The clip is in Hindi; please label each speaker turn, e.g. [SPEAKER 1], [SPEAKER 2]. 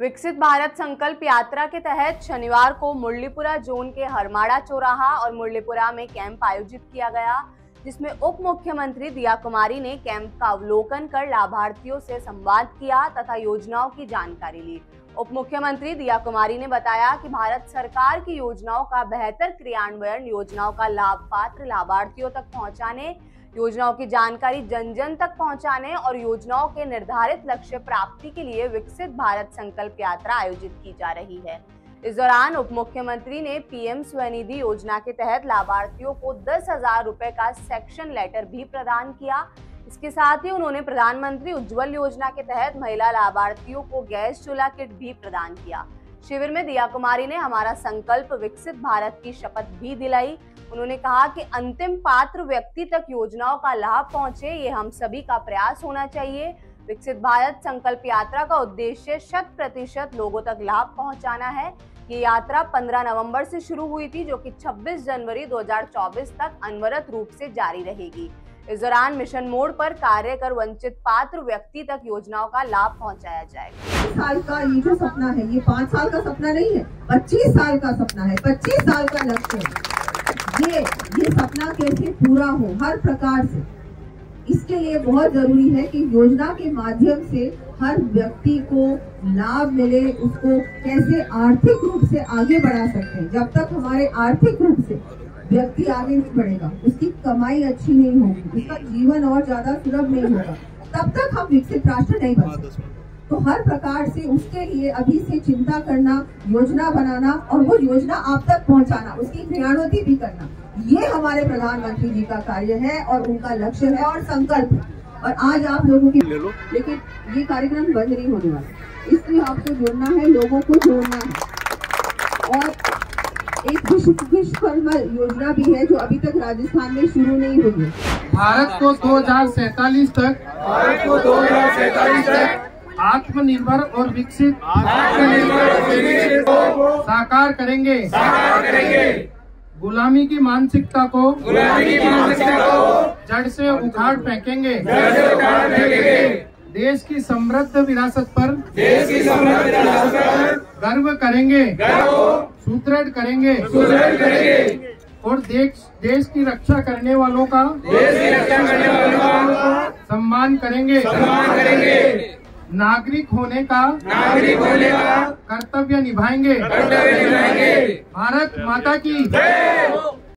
[SPEAKER 1] विकसित भारत संकल्प यात्रा के तहत शनिवार को मुरलीपुरा जोन के हरमाड़ा चौराहा और मुरलीपुरा में कैंप आयोजित किया गया, जिसमें उप मुख्यमंत्री दिया कुमारी ने कैंप का अवलोकन कर लाभार्थियों से संवाद किया तथा योजनाओं की जानकारी ली। उप मुख्यमंत्री दिया कुमारी ने बताया कि भारत सरकार की योजनाओं का बेहतर क्रियान्वयन, योजनाओं का लाभ पात्र लाभार्थियों तक पहुँचाने योजनाओं की जानकारी जन जन तक पहुँचाने और योजनाओं के निर्धारित लक्ष्य प्राप्ति के लिए विकसित भारत संकल्प यात्रा आयोजित की जा रही है। इस दौरान उप मुख्यमंत्री ने पीएम स्वनिधि योजना के तहत लाभार्थियों को दस हज़ार रुपए का सेक्शन लेटर भी प्रदान किया। इसके साथ ही उन्होंने प्रधानमंत्री उज्जवल योजना के तहत महिला लाभार्थियों को गैस चूल्हा किट भी प्रदान किया। शिविर में दिया कुमारी ने हमारा संकल्प विकसित भारत की शपथ भी दिलाई। उन्होंने कहा कि अंतिम पात्र व्यक्ति तक योजनाओं का लाभ पहुँचे, ये हम सभी का प्रयास होना चाहिए। विकसित भारत संकल्प यात्रा का उद्देश्य शत प्रतिशत लोगों तक लाभ पहुंचाना है। ये यात्रा 15 नवंबर से शुरू हुई थी, जो कि 26 जनवरी 2024 तक अनवरत रूप से जारी रहेगी। इस दौरान मिशन मोड पर कार्य कर वंचित पात्र व्यक्ति तक योजनाओं का लाभ पहुँचाया जाएगा।
[SPEAKER 2] साल का ये जो सपना है, ये पाँच साल का सपना नहीं है, पच्चीस साल का सपना है, पच्चीस साल का लक्ष्य है। ये ये सपना कैसे पूरा हो, हर प्रकार से। इसके लिए बहुत ज़रूरी है कि योजना के माध्यम से हर व्यक्ति को लाभ मिले, उसको कैसे आर्थिक रूप से आगे बढ़ा सकते हैं। जब तक हमारे आर्थिक रूप से व्यक्ति आगे नहीं बढ़ेगा। उसकी कमाई अच्छी नहीं होगी। उसका जीवन और ज़्यादा सुलभ नहीं होगा। तब तक हम विकसित राष्ट्र नहीं बन सकते। तो हर प्रकार से उसके लिए अभी से चिंता करना योजना बनाना और वो योजना आप तक पहुंचाना उसकी क्रियान्वती भी करना ये हमारे प्रधानमंत्री जी का कार्य है और उनका लक्ष्य है और संकल्प। है और आज आप लोगों की ले लो। लेकिन ये कार्यक्रम बंद नहीं होने वाला। इसलिए आपको जोड़ना है लोगों को जोड़ना है। और एक विश्व विश्वकर्मा योजना भी है जो अभी तक राजस्थान में शुरू नहीं हुई है।
[SPEAKER 3] भारत को दो तक
[SPEAKER 4] भारत को दो हज़ार सैतालीस तक
[SPEAKER 3] आत्मनिर्भर और विकसित
[SPEAKER 4] आत्मनिर्भर और विकसित को
[SPEAKER 3] साकार करेंगे। गुलामी की मानसिकता को
[SPEAKER 4] गुलामी की मानसिकता को
[SPEAKER 3] जड़ से उखाड़ फेंकेंगे।
[SPEAKER 4] जड़ से उखाड़ फेंकेंगे।
[SPEAKER 3] देश की समृद्ध विरासत पर
[SPEAKER 4] देश की समृद्ध विरासत पर
[SPEAKER 3] गर्व करेंगे। सुदृढ़ करेंगे।
[SPEAKER 4] सुदृढ़ करेंगे।
[SPEAKER 3] और देश देश की रक्षा करने वालों का
[SPEAKER 4] देश की रक्षा करने वालों का
[SPEAKER 3] सम्मान करेंगे।
[SPEAKER 4] सम्मान करेंगे।
[SPEAKER 3] नागरिक होने का
[SPEAKER 4] नागरिक होने का
[SPEAKER 3] कर्तव्य निभाएँगे।
[SPEAKER 4] कर्तव्य निभाएँगे।
[SPEAKER 3] भारत माता की
[SPEAKER 4] जय।